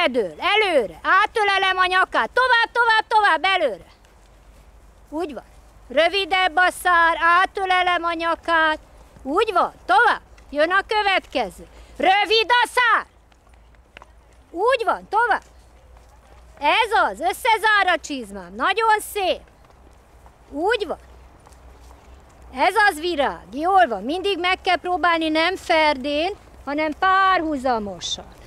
Hátedől, előre, átölelem a nyakát, tovább, tovább, tovább, előre. Úgy van. Rövidebb a szár, átölelem a nyakát. Úgy van, tovább. Jön a következő. Rövid a szár. Úgy van, tovább. Ez az, összezár a csizmám. Nagyon szép. Úgy van. Ez az virág. Jól van. Mindig meg kell próbálni nem ferdén, hanem párhuzamosan.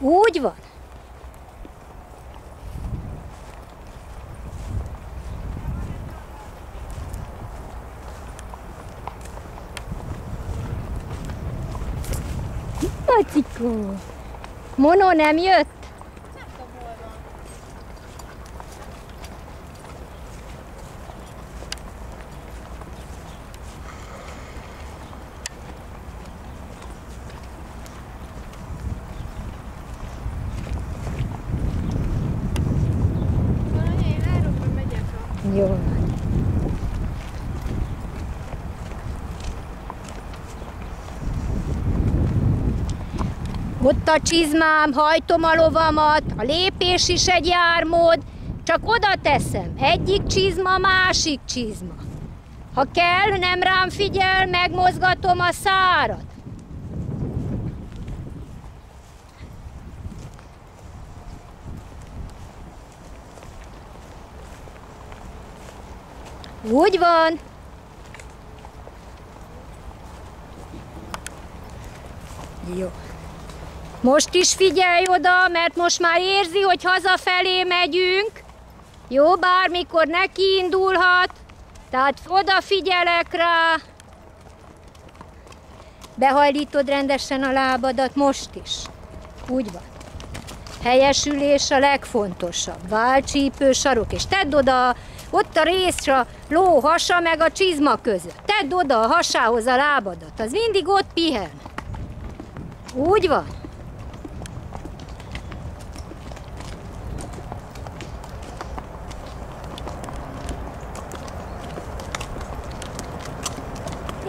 Úgy van. Macikó! Mono nem jött? Jó van. Ott a csizmám, hajtom a lovamat, a lépés is egy jármód, csak oda teszem, egyik csizma, másik csizma. Ha kell, nem rám figyel, megmozgatom a szárat. Úgy van. Jó. Most is figyelj oda, mert most már érzi, hogy hazafelé megyünk. Jó, bármikor neki indulhat. Tehát odafigyelek rá. Behajlítod rendesen a lábadat most is. Úgy van. Helyesülés a legfontosabb. Válcsípő, sarok, és tedd oda ott a részre a ló hasa meg a csizma között. Tedd oda a hasához a lábadat, az mindig ott pihen. Úgy van.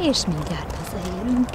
És mindjárt hazaérünk.